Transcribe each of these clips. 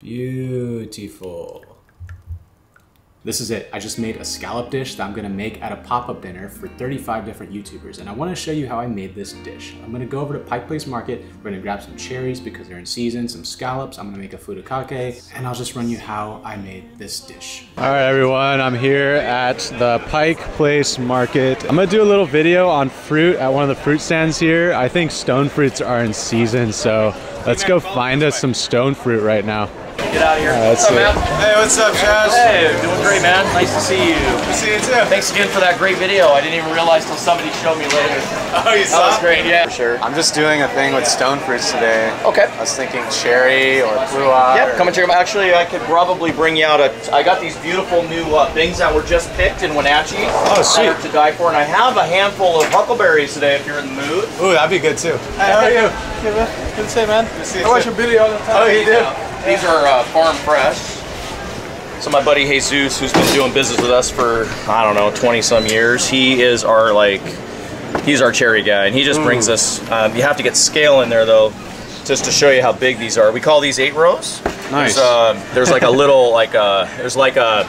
Beautiful. This is it. I just made a scallop dish that I'm gonna make at a pop-up dinner for 35 different YouTubers. And I wanna show you how I made this dish. I'm gonna go over to Pike Place Market. We're gonna grab some cherries because they're in season, some scallops. I'm gonna make a furikake, and I'll just run you how I made this dish. All right, everyone. I'm here at the Pike Place Market. I'm gonna do a little video on fruit at one of the fruit stands here. I think stone fruits are in season, so let's go find us some stone fruit right now. Get out of here. Right, what's up, man? Hey, what's up, Chaz? Hey, doing great, man. Nice to see you. Good to see you too. Thanks again for that great video. I didn't even realize till somebody showed me later. Oh, you That saw? was great, yeah. For sure. I'm just doing a thing with stone fruits today. Okay. I was thinking cherry or blua. Yep, or- come and check them out. Actually, I could probably bring you out a. I got these beautiful new uh, things that were just picked in Wenatchee. Oh, sweet. To die for, and I have a handful of huckleberries today. If you're in the mood. Ooh, that'd be good too. Hey, how are you? Good, man. Good to see you, man. Good to see you I watch your video all the time. Oh, you do? These are uh, farm fresh. So my buddy Jesus, who's been doing business with us for I don't know 20 some years, he is our like he's our cherry guy, and he just brings us. Um, you have to get scale in there though, just to show you how big these are. We call these eight rows. Nice. There's, uh, there's like a little like a there's like a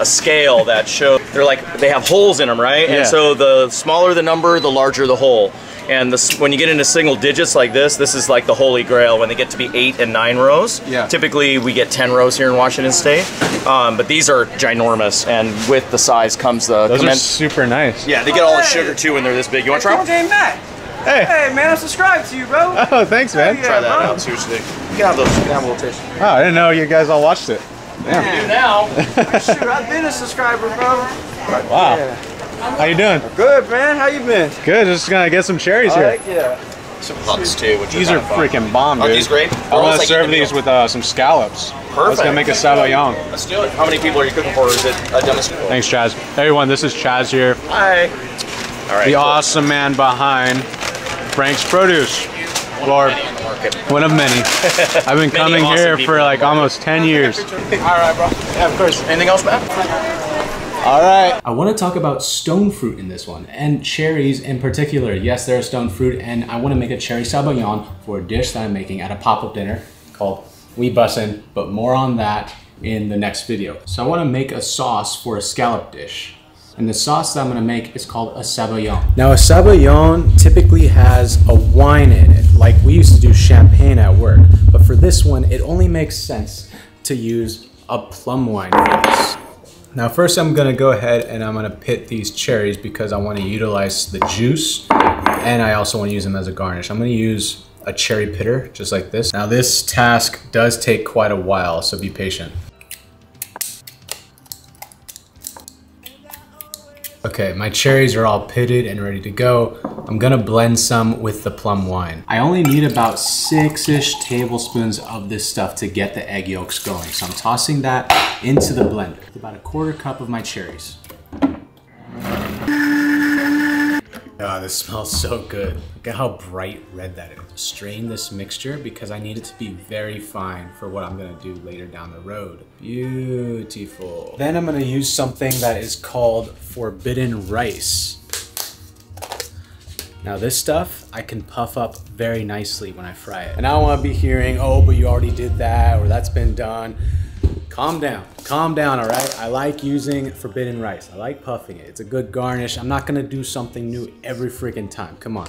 a scale that shows they're like they have holes in them, right? Yeah. And so the smaller the number, the larger the hole. And this, when you get into single digits like this, this is like the holy grail. When they get to be eight and nine rows, Yeah. typically we get 10 rows here in Washington State. Um, but these are ginormous, and with the size comes the Those are super nice. Yeah, they get all the sugar too when they're this big. You want to try one? Game Matt. Hey. Hey man, I subscribed to you, bro. Oh, thanks, man. Yeah, Try that bro. out, seriously. You can have those. You can have a little taste. Oh, I didn't know you guys all watched it. You do now. Shoot, I've been a subscriber, bro. Wow. Yeah. How you doing? Good, man. How you been? Good. Just gonna get some cherries here. Heck yeah. Some pucks too, which These are freaking bomb, Aren't dude. these great? I They're want almost to like serve these meal. with uh, some scallops. Perfect. Let's Perfect. go make a sabayon. Let's do it. How many people are you cooking for? Is it a demonstration? Thanks, Chaz. Hey, everyone, this is Chaz here, Hi. All right. the cool. awesome man behind Frank's Produce. Or Market. one of many. I've been coming awesome here for like almost 10 years. All right, bro. Yeah, of course. Anything else, Matt? All right. I want to talk about stone fruit in this one and cherries in particular. Yes, they're a stone fruit, and I want to make a cherry sabayon for a dish that I'm making at a pop-up dinner called We Bussin', but more on that in the next video. So I want to make a sauce for a scallop dish. And the sauce that I'm gonna make is called a sabayon. Now a sabayon typically has a wine in it, like we used to do champagne at work. But for this one, it only makes sense to use a plum wine for this. Now first I'm gonna go ahead and I'm gonna pit these cherries because I wanna utilize the juice and I also wanna use them as a garnish. I'm gonna use a cherry pitter just like this. Now this task does take quite a while, so be patient. Okay, my cherries are all pitted and ready to go. I'm gonna blend some with the plum wine. I only need about six-ish tablespoons of this stuff to get the egg yolks going. So I'm tossing that into the blender. About a quarter cup of my cherries. Ah, this smells so good. Look at how bright red that is. Strain this mixture because I need it to be very fine for what I'm gonna do later down the road. Beautiful. Then I'm gonna use something that is called forbidden rice. Now this stuff, I can puff up very nicely when I fry it. And I don't wanna be hearing, oh, but you already did that, or that's been done. Calm down, calm down, all right? I like using forbidden rice. I like puffing it. It's a good garnish. I'm not gonna do something new every freaking time. Come on.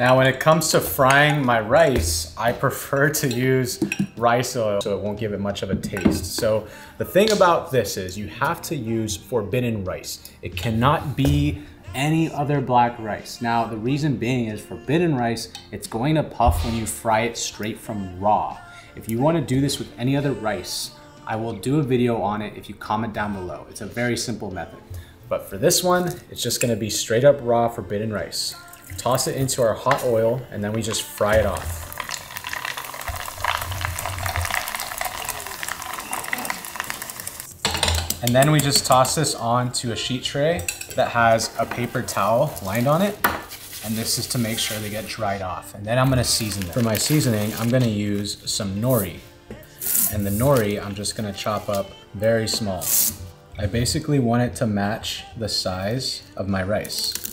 Now, when it comes to frying my rice, I prefer to use rice oil so it won't give it much of a taste. So the thing about this is you have to use forbidden rice. It cannot be any other black rice. Now, the reason being is forbidden rice, it's going to puff when you fry it straight from raw. If you want to do this with any other rice, I will do a video on it if you comment down below. It's a very simple method. But for this one, it's just gonna be straight up raw forbidden rice. Toss it into our hot oil and then we just fry it off. And then we just toss this onto a sheet tray that has a paper towel lined on it. And this is to make sure they get dried off. And then I'm gonna season them. For my seasoning, I'm gonna use some nori. And the nori, I'm just gonna chop up very small, I basically want it to match the size of my rice.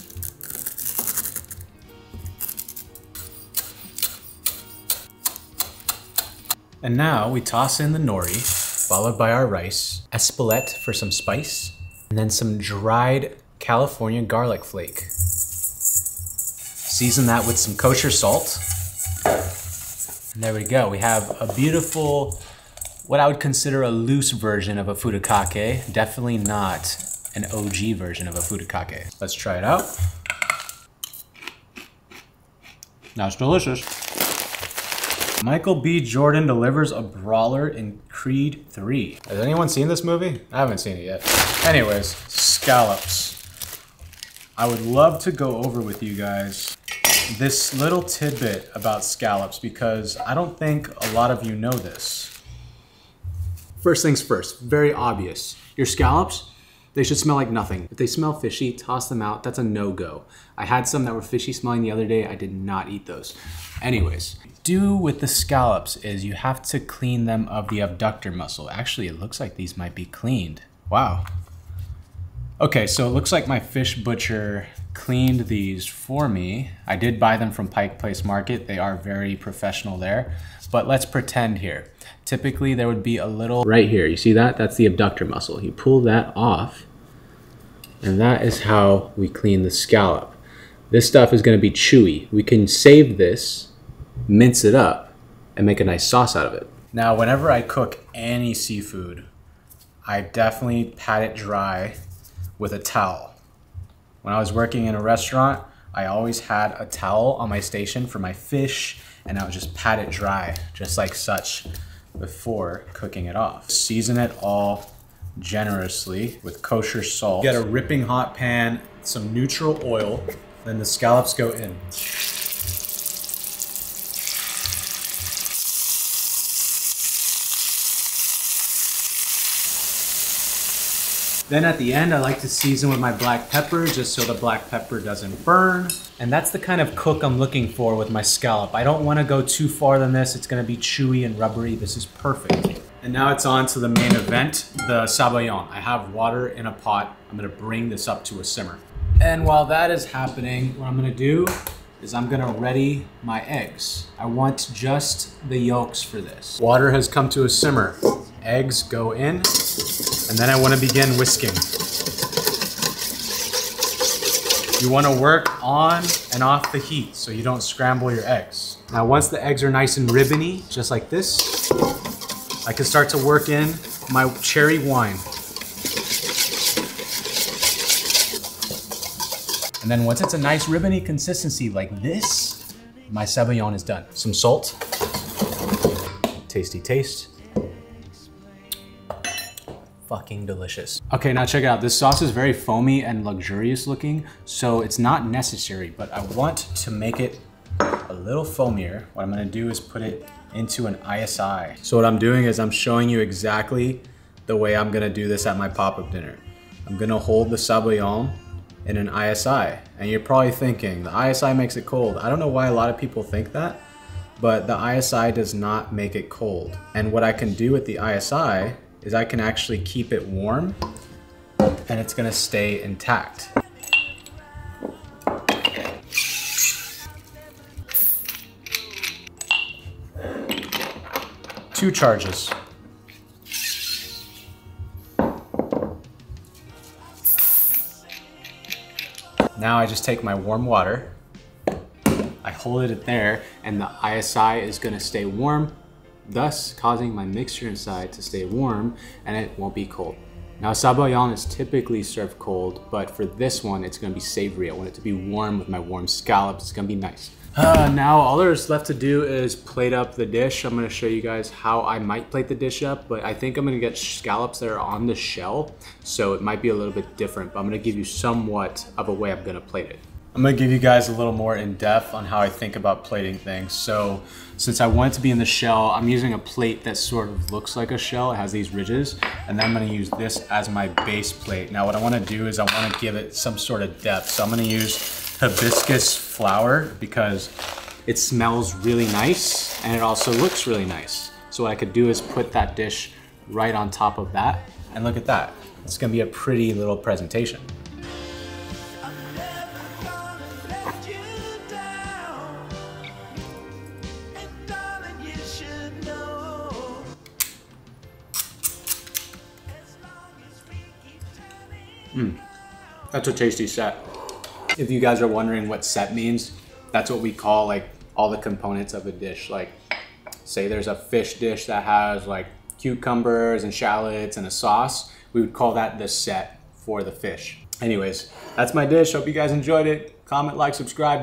And now we toss in the nori, followed by our rice, espelette for some spice, and then some dried California garlic flake. Season that with some kosher salt. And there we go. We have a beautiful, what I would consider a loose version of a furikake. Definitely not an OG version of a furikake. Let's try it out. That's delicious. Michael B. Jordan delivers a brawler in Creed 3. Has anyone seen this movie? I haven't seen it yet. Anyways, scallops. I would love to go over with you guys this little tidbit about scallops because I don't think a lot of you know this. First things first, very obvious. Your scallops, they should smell like nothing. If they smell fishy, toss them out. That's a no-go. I had some that were fishy smelling the other day. I did not eat those. Anyways, do with the scallops is you have to clean them of the adductor muscle. Actually, it looks like these might be cleaned. Wow. Okay, so it looks like my fish butcher cleaned these for me. I did buy them from Pike Place Market. They are very professional there. But let's pretend here. Typically there would be a little right here. You see that? That's the adductor muscle. You pull that off and that is how we clean the scallop. This stuff is gonna be chewy. We can save this, mince it up, and make a nice sauce out of it. Now, whenever I cook any seafood, I definitely pat it dry with a towel. When I was working in a restaurant, I always had a towel on my station for my fish and I would just pat it dry, just like such, before cooking it off. Season it all generously with kosher salt. Get a ripping hot pan, some neutral oil, then the scallops go in. Then at the end, I like to season with my black pepper just so the black pepper doesn't burn. And that's the kind of cook I'm looking for with my scallop. I don't wanna go too far than this. It's gonna be chewy and rubbery. This is perfect. And now it's on to the main event, the sabayon. I have water in a pot. I'm gonna bring this up to a simmer. And while that is happening, what I'm gonna do is I'm gonna ready my eggs. I want just the yolks for this. Water has come to a simmer. Eggs go in, and then I wanna begin whisking. You wanna work on and off the heat so you don't scramble your eggs. Now once the eggs are nice and ribbony, just like this, I can start to work in my cherry wine. And then once it's a nice ribbony consistency like this, my sabayon is done. Some salt, tasty taste. Fucking delicious. Okay, now check it out. This sauce is very foamy and luxurious looking, so it's not necessary, but I want to make it a little foamier. What I'm gonna do is put it into an ISI. So what I'm doing is I'm showing you exactly the way I'm gonna do this at my pop-up dinner. I'm gonna hold the sabayon in an ISI. And you're probably thinking, the ISI makes it cold. I don't know why a lot of people think that, but the ISI does not make it cold. And what I can do with the ISI is I can actually keep it warm and it's gonna stay intact. Two charges. Now I just take my warm water, I hold it there, and the ISI is gonna stay warm, thus causing my mixture inside to stay warm and it won't be cold. Now sabayon is typically served cold, but for this one, it's gonna be savory. I want it to be warm with my warm scallops. It's gonna be nice. Uh, now all there's left to do is plate up the dish. I'm gonna show you guys how I might plate the dish up, but I think I'm gonna get scallops that are on the shell, so it might be a little bit different, but I'm gonna give you somewhat of a way I'm gonna plate it. I'm gonna give you guys a little more in depth on how I think about plating things. So since I want it to be in the shell, I'm using a plate that sort of looks like a shell. It has these ridges, and then I'm gonna use this as my base plate. Now what I wanna do is I wanna give it some sort of depth. So I'm gonna use hibiscus flower because it smells really nice and it also looks really nice. So what I could do is put that dish right on top of that. And look at that. It's gonna be a pretty little presentation. Hmm. That's a tasty set. If you guys are wondering what set means, that's what we call like all the components of a dish. Like say there's a fish dish that has like cucumbers and shallots and a sauce, we would call that the set for the fish. Anyways, that's my dish. Hope you guys enjoyed it. Comment, like, subscribe.